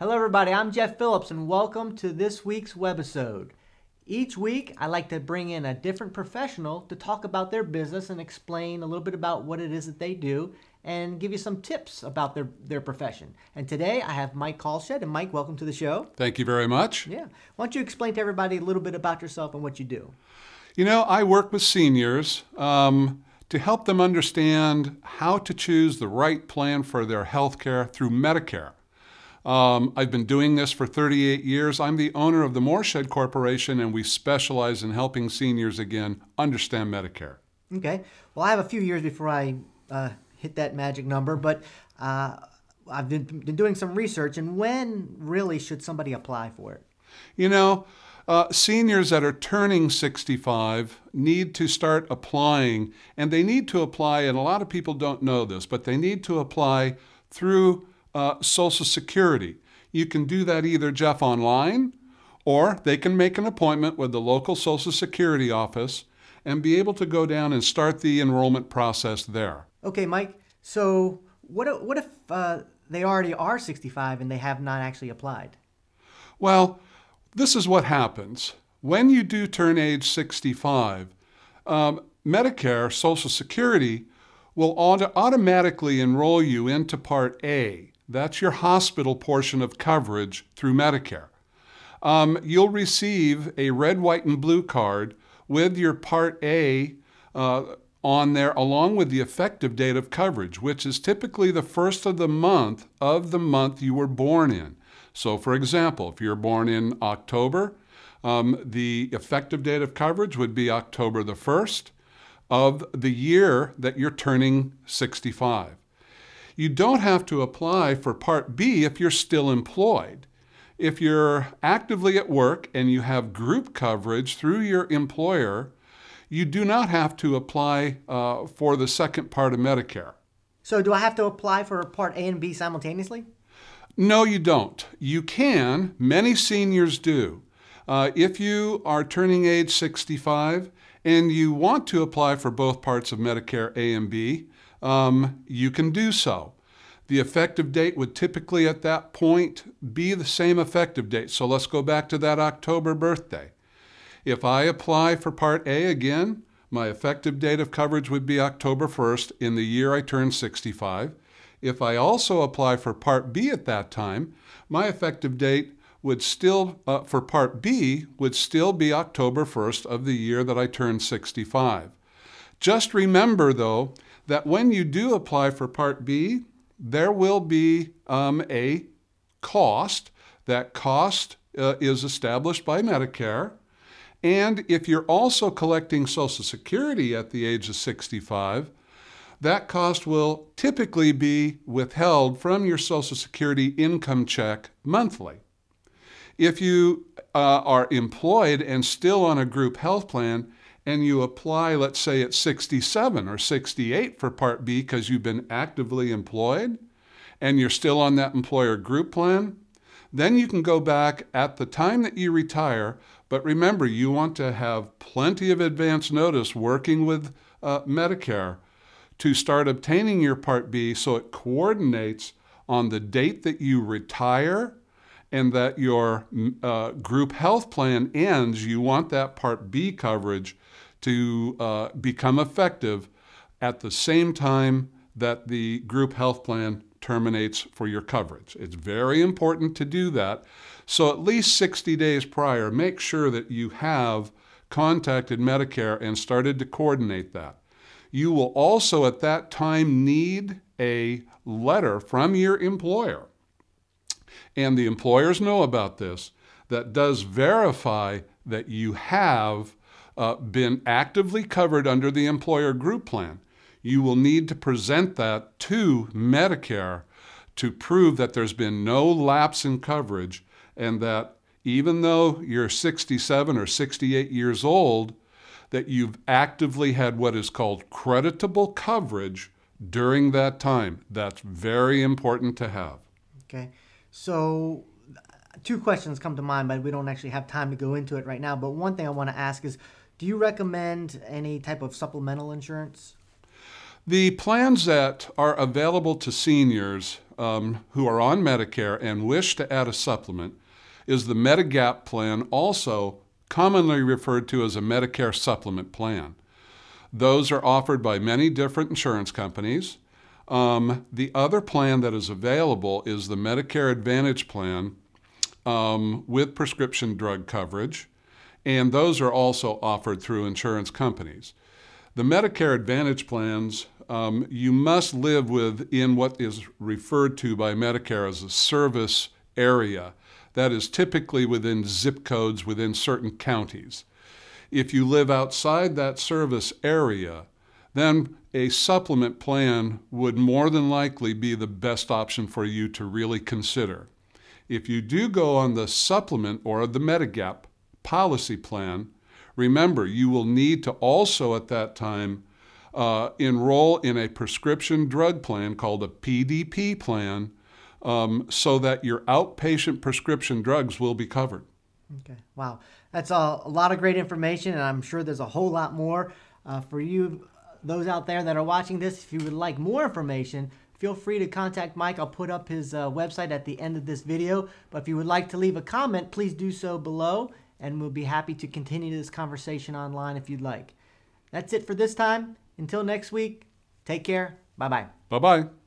Hello, everybody. I'm Jeff Phillips, and welcome to this week's webisode. Each week, I like to bring in a different professional to talk about their business and explain a little bit about what it is that they do and give you some tips about their, their profession. And today, I have Mike Kalshed. And Mike, welcome to the show. Thank you very much. Yeah. Why don't you explain to everybody a little bit about yourself and what you do? You know, I work with seniors um, to help them understand how to choose the right plan for their health care through Medicare. Um, I've been doing this for 38 years. I'm the owner of the Mooreshed Corporation, and we specialize in helping seniors again understand Medicare. Okay. Well, I have a few years before I uh, hit that magic number, but uh, I've been, been doing some research. And when really should somebody apply for it? You know, uh, seniors that are turning 65 need to start applying, and they need to apply, and a lot of people don't know this, but they need to apply through uh, Social Security. You can do that either, Jeff, online, or they can make an appointment with the local Social Security office and be able to go down and start the enrollment process there. Okay, Mike. So, what if, what if uh, they already are 65 and they have not actually applied? Well, this is what happens. When you do turn age 65, um, Medicare, Social Security, will auto automatically enroll you into Part A. That's your hospital portion of coverage through Medicare. Um, you'll receive a red, white, and blue card with your Part A uh, on there, along with the effective date of coverage, which is typically the first of the month of the month you were born in. So, for example, if you're born in October, um, the effective date of coverage would be October the 1st of the year that you're turning 65. You don't have to apply for Part B if you're still employed. If you're actively at work and you have group coverage through your employer, you do not have to apply uh, for the second part of Medicare. So, do I have to apply for Part A and B simultaneously? No, you don't. You can. Many seniors do. Uh, if you are turning age 65 and you want to apply for both parts of Medicare A and B, um, you can do so. The effective date would typically at that point be the same effective date. So let's go back to that October birthday. If I apply for Part A again, my effective date of coverage would be October 1st in the year I turn 65. If I also apply for Part B at that time, my effective date would still, uh, for Part B, would still be October 1st of the year that I turn 65. Just remember, though, that when you do apply for Part B, there will be um, a cost. That cost uh, is established by Medicare. And if you're also collecting Social Security at the age of 65, that cost will typically be withheld from your Social Security income check monthly. If you uh, are employed and still on a group health plan, and you apply, let's say at 67 or 68 for Part B because you've been actively employed and you're still on that employer group plan, then you can go back at the time that you retire. But remember, you want to have plenty of advance notice working with uh, Medicare to start obtaining your Part B so it coordinates on the date that you retire and that your uh, group health plan ends. You want that Part B coverage to uh, become effective at the same time that the group health plan terminates for your coverage. It's very important to do that. So at least 60 days prior, make sure that you have contacted Medicare and started to coordinate that. You will also at that time need a letter from your employer. And the employers know about this that does verify that you have uh, been actively covered under the employer group plan, you will need to present that to Medicare to prove that there's been no lapse in coverage and that even though you're 67 or 68 years old, that you've actively had what is called creditable coverage during that time. That's very important to have. Okay. So, two questions come to mind, but we don't actually have time to go into it right now. But one thing I want to ask is do you recommend any type of supplemental insurance? The plans that are available to seniors um, who are on Medicare and wish to add a supplement is the Medigap plan, also commonly referred to as a Medicare supplement plan. Those are offered by many different insurance companies. Um, the other plan that is available is the Medicare Advantage plan um, with prescription drug coverage, and those are also offered through insurance companies. The Medicare Advantage plans, um, you must live within what is referred to by Medicare as a service area. That is typically within zip codes within certain counties. If you live outside that service area, then a supplement plan would more than likely be the best option for you to really consider. If you do go on the supplement or the Medigap policy plan, remember you will need to also at that time uh, enroll in a prescription drug plan called a PDP plan um, so that your outpatient prescription drugs will be covered. Okay, wow. That's a, a lot of great information, and I'm sure there's a whole lot more uh, for you, those out there that are watching this. If you would like more information, feel free to contact Mike. I'll put up his uh, website at the end of this video. But if you would like to leave a comment, please do so below, and we'll be happy to continue this conversation online if you'd like. That's it for this time. Until next week, take care. Bye bye. Bye bye.